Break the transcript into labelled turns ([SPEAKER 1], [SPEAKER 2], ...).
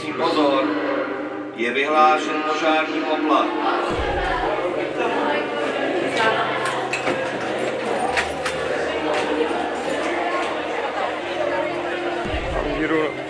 [SPEAKER 1] prosím pozor, je vyhlášen požární poplach. you.